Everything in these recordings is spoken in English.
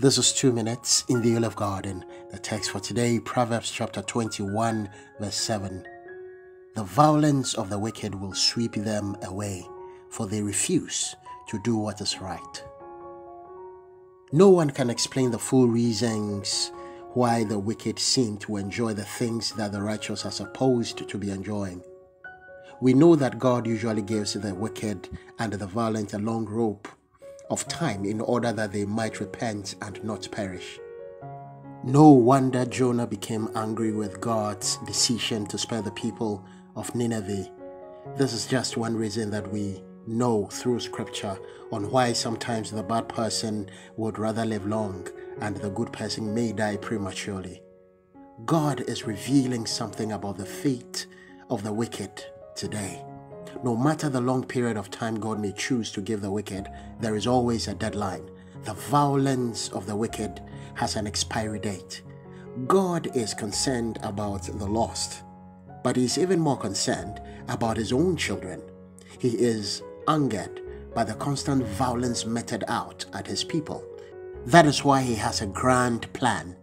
This is two minutes in the Olive Garden. The text for today, Proverbs chapter 21, verse 7. The violence of the wicked will sweep them away, for they refuse to do what is right. No one can explain the full reasons why the wicked seem to enjoy the things that the righteous are supposed to be enjoying. We know that God usually gives the wicked and the violent a long rope of time in order that they might repent and not perish. No wonder Jonah became angry with God's decision to spare the people of Nineveh. This is just one reason that we know through scripture on why sometimes the bad person would rather live long and the good person may die prematurely. God is revealing something about the fate of the wicked today. No matter the long period of time God may choose to give the wicked, there is always a deadline. The violence of the wicked has an expiry date. God is concerned about the lost, but He is even more concerned about His own children. He is angered by the constant violence meted out at His people. That is why He has a grand plan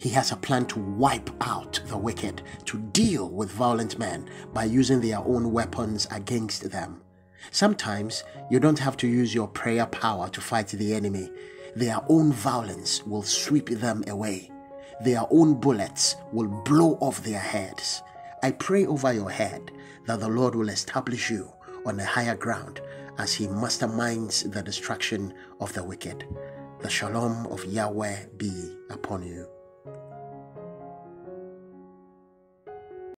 he has a plan to wipe out the wicked, to deal with violent men by using their own weapons against them. Sometimes you don't have to use your prayer power to fight the enemy. Their own violence will sweep them away. Their own bullets will blow off their heads. I pray over your head that the Lord will establish you on a higher ground as He masterminds the destruction of the wicked. The shalom of Yahweh be upon you.